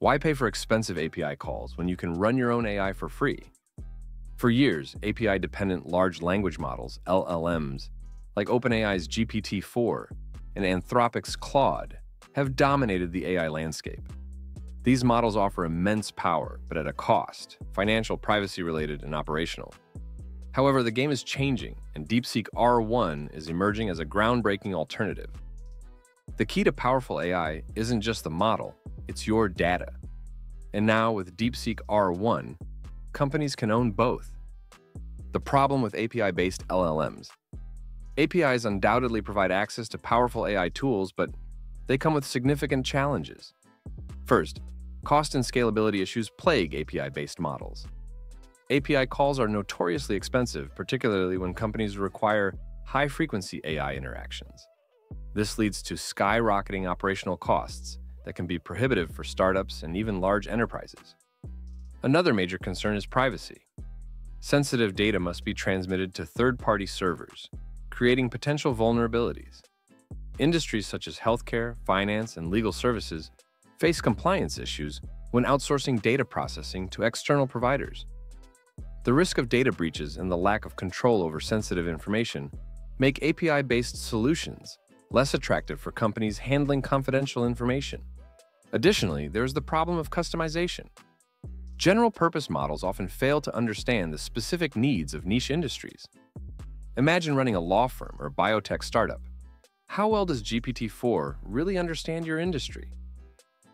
Why pay for expensive API calls when you can run your own AI for free? For years, API dependent large language models, LLMs, like OpenAI's GPT 4 and Anthropic's Claude, have dominated the AI landscape. These models offer immense power, but at a cost financial, privacy related, and operational. However, the game is changing, and DeepSeek R1 is emerging as a groundbreaking alternative. The key to powerful AI isn't just the model, it's your data. And now, with DeepSeek R1, companies can own both. The problem with API based LLMs APIs undoubtedly provide access to powerful AI tools, but they come with significant challenges. First, cost and scalability issues plague API based models. API calls are notoriously expensive, particularly when companies require high frequency AI interactions. This leads to skyrocketing operational costs that can be prohibitive for startups and even large enterprises. Another major concern is privacy. Sensitive data must be transmitted to third party servers, creating potential vulnerabilities. Industries such as healthcare, finance, and legal services face compliance issues when outsourcing data processing to external providers. The risk of data breaches and the lack of control over sensitive information make API based solutions less attractive for companies handling confidential information. Additionally, there is the problem of customization. General purpose models often fail to understand the specific needs of niche industries. Imagine running a law firm or biotech startup. How well does GPT 4 really understand your industry?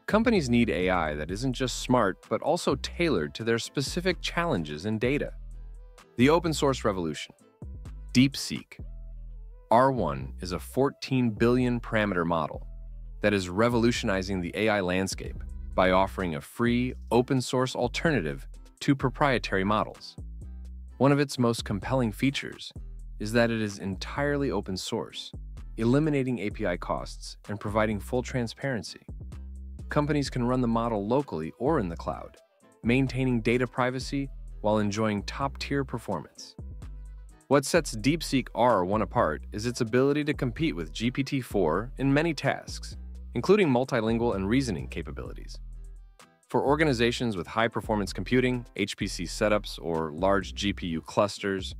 Companies need AI that isn't just smart, but also tailored to their specific challenges and data. The open source revolution. DeepSeek. R1 is a 14 billion parameter model that is revolutionizing the AI landscape by offering a free, open source alternative to proprietary models. One of its most compelling features is that it is entirely open source, eliminating API costs and providing full transparency companies can run the model locally or in the cloud, maintaining data privacy while enjoying top-tier performance. What sets DeepSeek R1 apart is its ability to compete with GPT-4 in many tasks, including multilingual and reasoning capabilities. For organizations with high-performance computing, HPC setups, or large GPU clusters,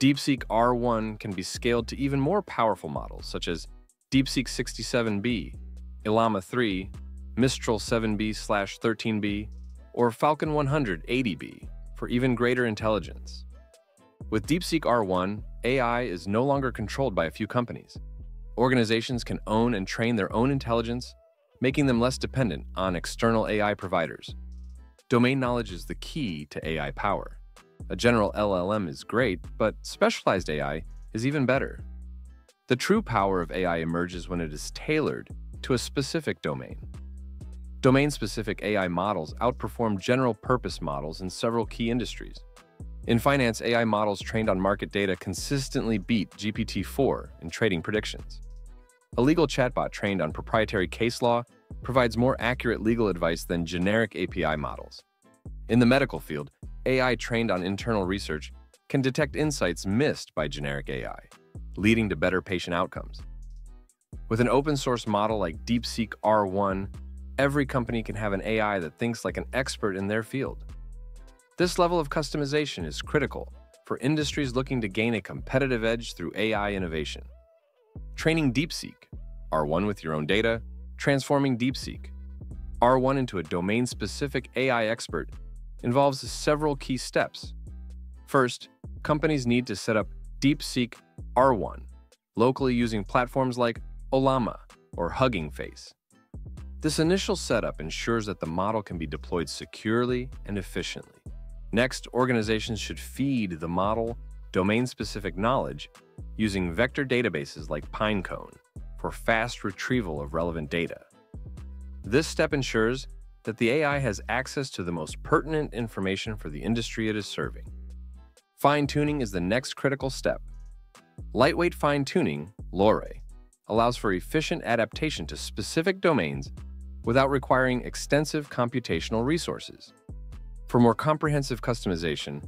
DeepSeek R1 can be scaled to even more powerful models such as DeepSeek 67B, Llama 3, Mistral 7B/13B, or Falcon 100 80B for even greater intelligence. With DeepSeek R1, AI is no longer controlled by a few companies. Organizations can own and train their own intelligence, making them less dependent on external AI providers. Domain knowledge is the key to AI power. A general LLM is great, but specialized AI is even better. The true power of AI emerges when it is tailored to a specific domain. Domain specific AI models outperform general purpose models in several key industries. In finance, AI models trained on market data consistently beat GPT 4 in trading predictions. A legal chatbot trained on proprietary case law provides more accurate legal advice than generic API models. In the medical field, AI trained on internal research can detect insights missed by generic AI, leading to better patient outcomes. With an open source model like DeepSeek R1, Every company can have an AI that thinks like an expert in their field. This level of customization is critical for industries looking to gain a competitive edge through AI innovation. Training DeepSeek, R1 with your own data, transforming DeepSeek, R1 into a domain-specific AI expert involves several key steps. First, companies need to set up DeepSeek R1 locally using platforms like Ollama or Hugging Face. This initial setup ensures that the model can be deployed securely and efficiently. Next, organizations should feed the model domain-specific knowledge using vector databases like Pinecone for fast retrieval of relevant data. This step ensures that the AI has access to the most pertinent information for the industry it is serving. Fine-tuning is the next critical step. Lightweight fine-tuning, LoRA, allows for efficient adaptation to specific domains without requiring extensive computational resources. For more comprehensive customization,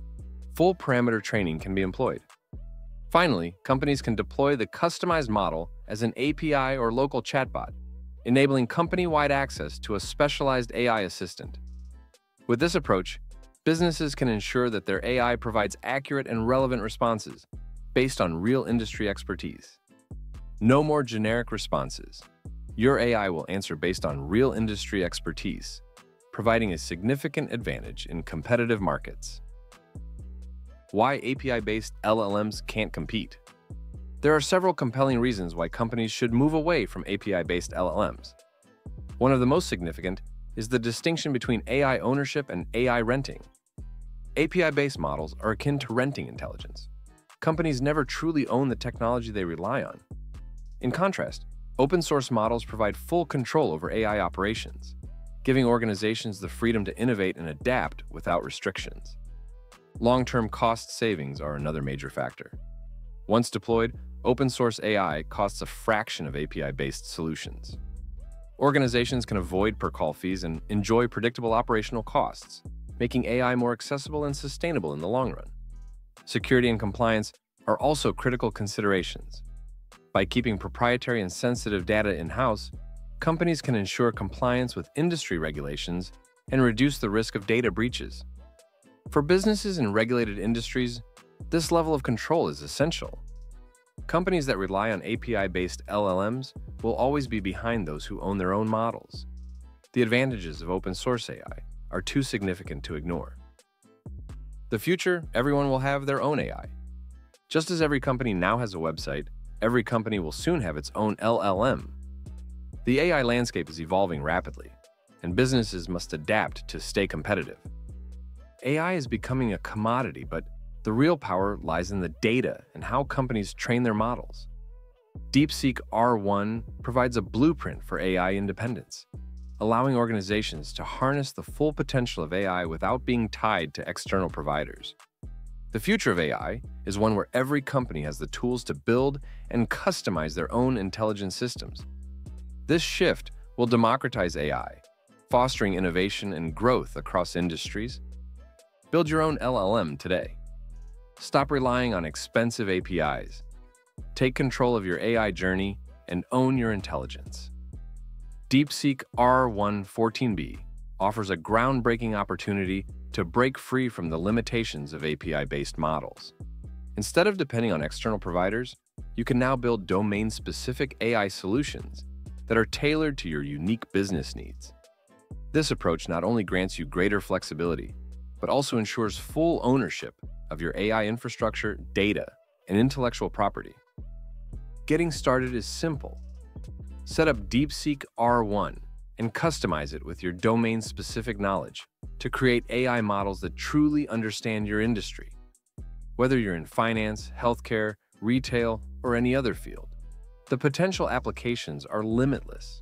full parameter training can be employed. Finally, companies can deploy the customized model as an API or local chatbot, enabling company-wide access to a specialized AI assistant. With this approach, businesses can ensure that their AI provides accurate and relevant responses based on real industry expertise. No more generic responses. Your AI will answer based on real industry expertise, providing a significant advantage in competitive markets. Why API-based LLMs can't compete? There are several compelling reasons why companies should move away from API-based LLMs. One of the most significant is the distinction between AI ownership and AI renting. API-based models are akin to renting intelligence. Companies never truly own the technology they rely on. In contrast, open source models provide full control over AI operations, giving organizations the freedom to innovate and adapt without restrictions. Long-term cost savings are another major factor. Once deployed, open source AI costs a fraction of API-based solutions. Organizations can avoid per-call fees and enjoy predictable operational costs, making AI more accessible and sustainable in the long run. Security and compliance are also critical considerations. By keeping proprietary and sensitive data in-house, companies can ensure compliance with industry regulations and reduce the risk of data breaches. For businesses in regulated industries, this level of control is essential. Companies that rely on API-based LLMs will always be behind those who own their own models. The advantages of open source AI are too significant to ignore. The future, everyone will have their own AI. Just as every company now has a website, every company will soon have its own LLM. The AI landscape is evolving rapidly, and businesses must adapt to stay competitive. AI is becoming a commodity, but the real power lies in the data and how companies train their models. DeepSeek R1 provides a blueprint for AI independence, allowing organizations to harness the full potential of AI without being tied to external providers. The future of AI is one where every company has the tools to build and customize their own intelligent systems. This shift will democratize AI, fostering innovation and growth across industries, Build your own LLM today. Stop relying on expensive APIs. Take control of your AI journey and own your intelligence. DeepSeek R114B offers a groundbreaking opportunity to break free from the limitations of API-based models. Instead of depending on external providers, you can now build domain-specific AI solutions that are tailored to your unique business needs. This approach not only grants you greater flexibility, but also ensures full ownership of your AI infrastructure, data, and intellectual property. Getting started is simple. Set up DeepSeek R1 and customize it with your domain-specific knowledge to create AI models that truly understand your industry. Whether you're in finance, healthcare, retail, or any other field, the potential applications are limitless.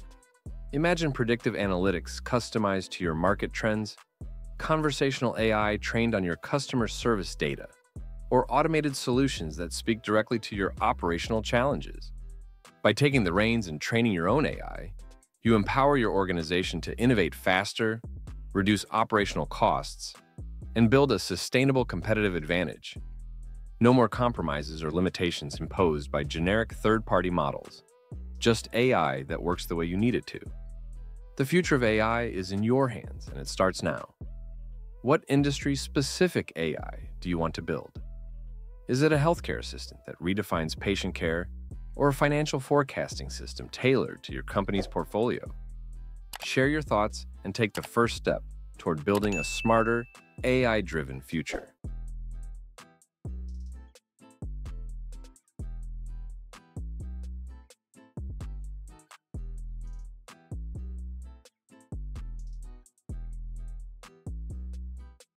Imagine predictive analytics customized to your market trends, conversational AI trained on your customer service data, or automated solutions that speak directly to your operational challenges. By taking the reins and training your own AI, you empower your organization to innovate faster, reduce operational costs, and build a sustainable competitive advantage. No more compromises or limitations imposed by generic third-party models. Just AI that works the way you need it to. The future of AI is in your hands, and it starts now. What industry-specific AI do you want to build? Is it a healthcare assistant that redefines patient care or a financial forecasting system tailored to your company's portfolio? Share your thoughts and take the first step toward building a smarter, AI-driven future.